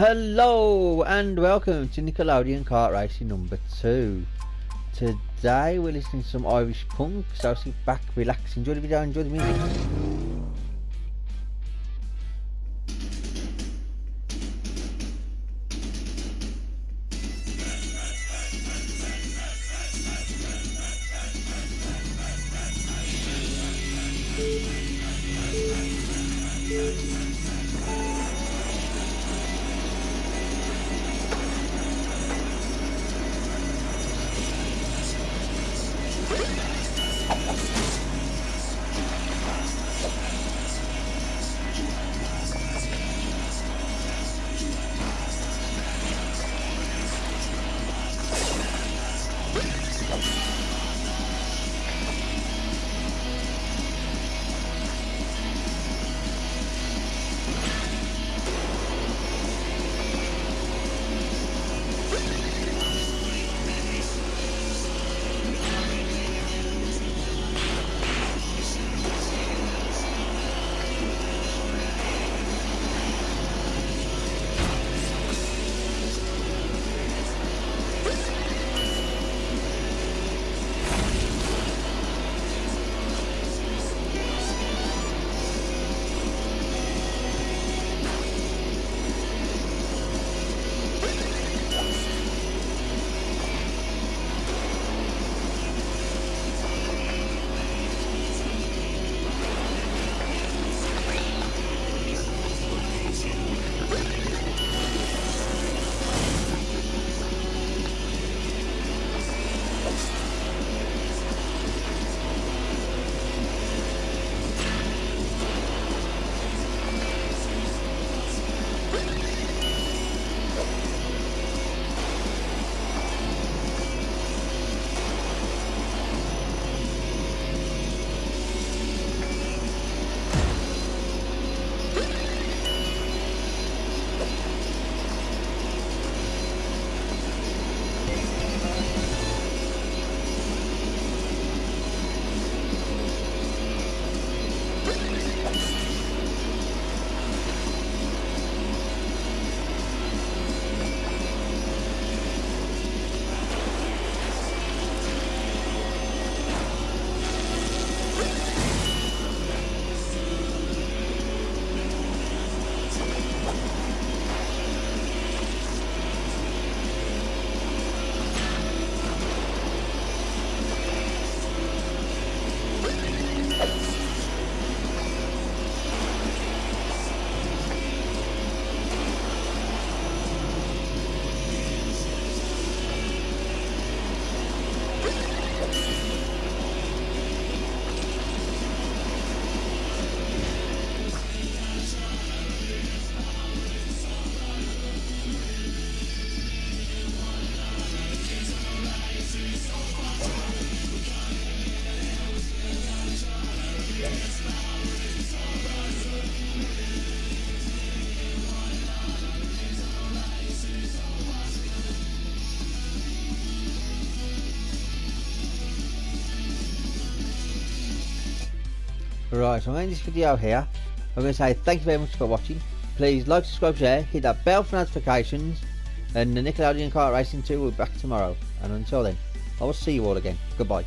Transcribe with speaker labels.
Speaker 1: Hello and welcome to Nickelodeon Kart Racing number 2. Today we're listening to some Irish punk, so sit back, relax, enjoy the video, enjoy the music. Right, so I'm ending this video here. I'm going to say thank you very much for watching. Please like, subscribe, share, hit that bell for notifications. And the Nickelodeon Kart Racing 2 will be back tomorrow. And until then, I will see you all again. Goodbye.